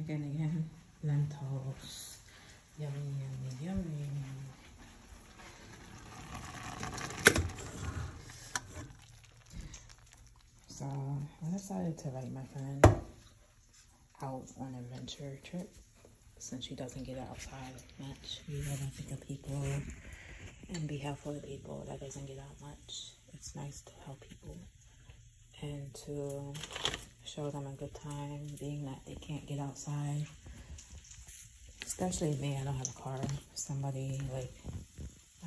again, again. Lentils. Yummy, yummy, yummy. So I decided to write my friend out on an adventure trip since she doesn't get outside much. We gotta think of people and be helpful to people that doesn't get out much. It's nice to help people and to show them a good time, being that they can't get outside. Especially me, I don't have a car. Somebody like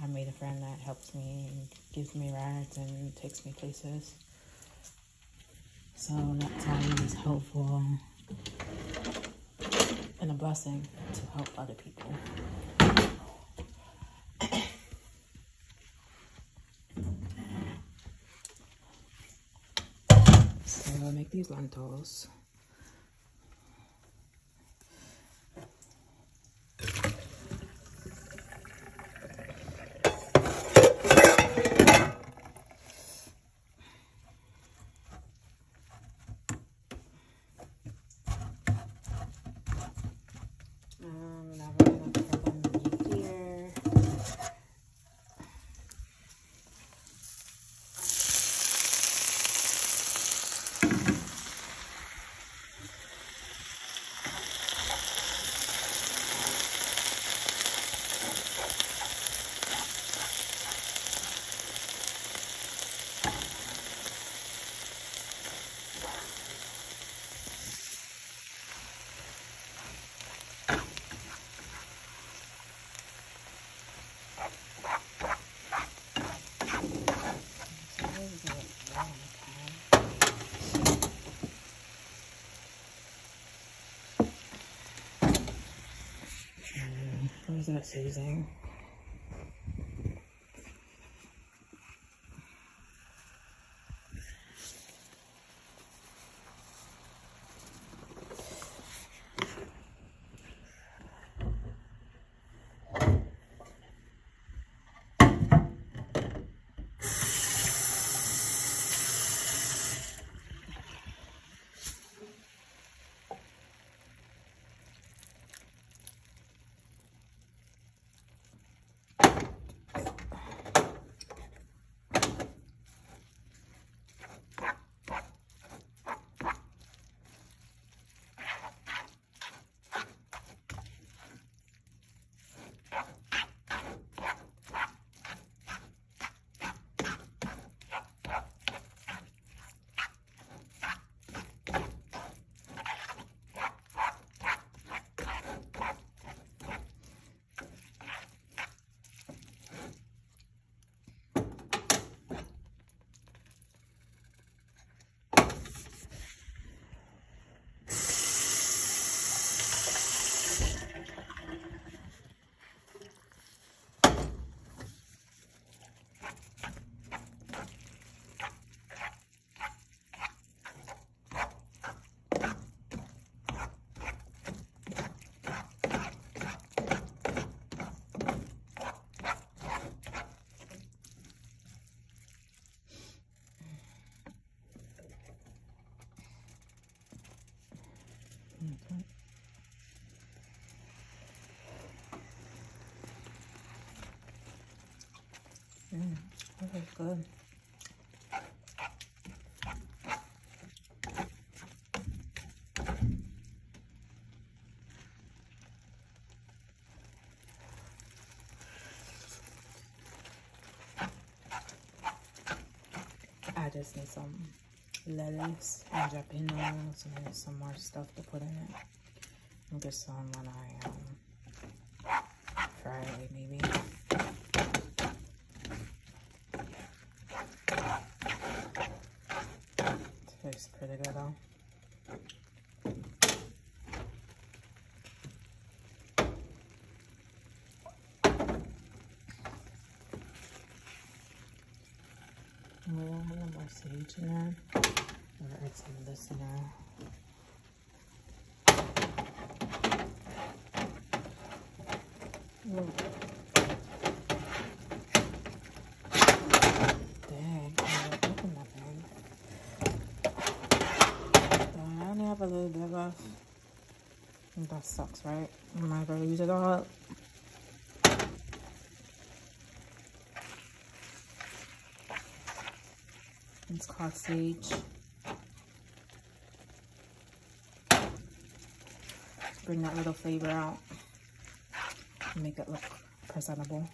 I made a friend that helps me and gives me rides and takes me places. So that time is helpful and a blessing to help other people. So I make these lentils. Um, now we're gonna put them here. What is that seasoning? Okay. Mm, that is good. I just need some lettuce and jalapenos and some more stuff to put in it. I'll get some when I um, fry it maybe. Tastes pretty good though. Have no more sage in there. I'm gonna add some of this in there. Ooh. I only have a little bit left. That sucks, right? I'm not gonna use it all. It's called Sage. Bring that little flavor out. Make it look presentable.